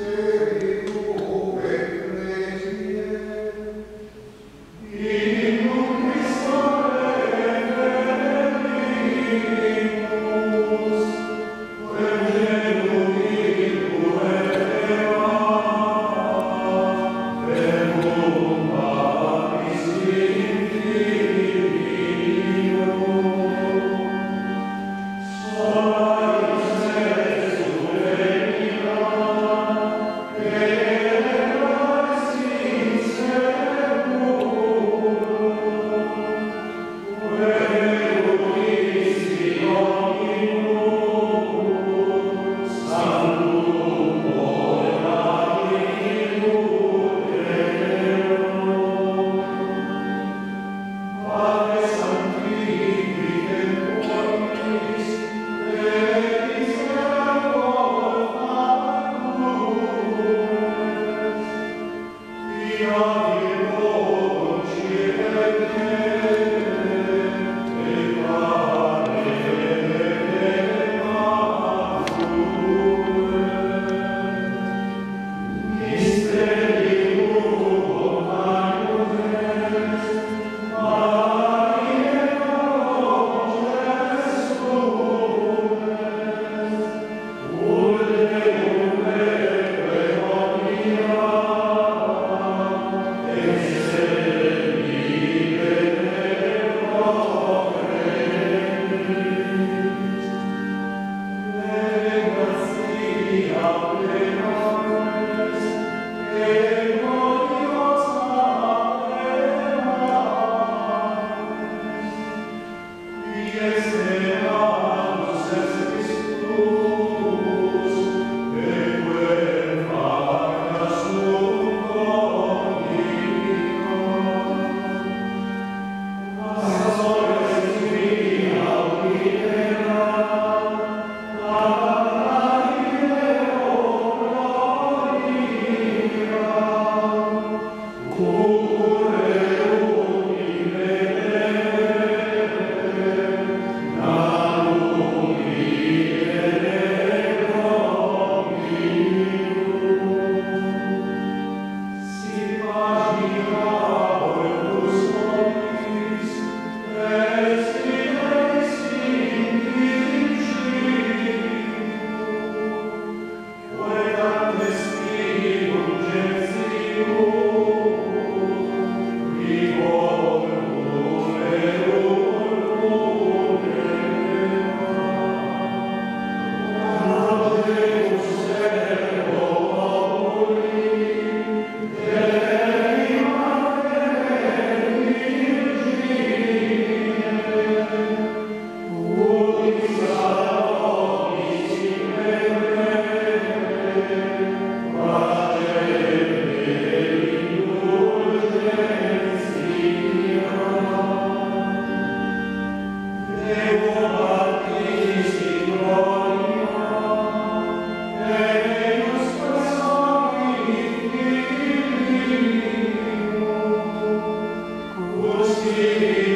Stay. Amen.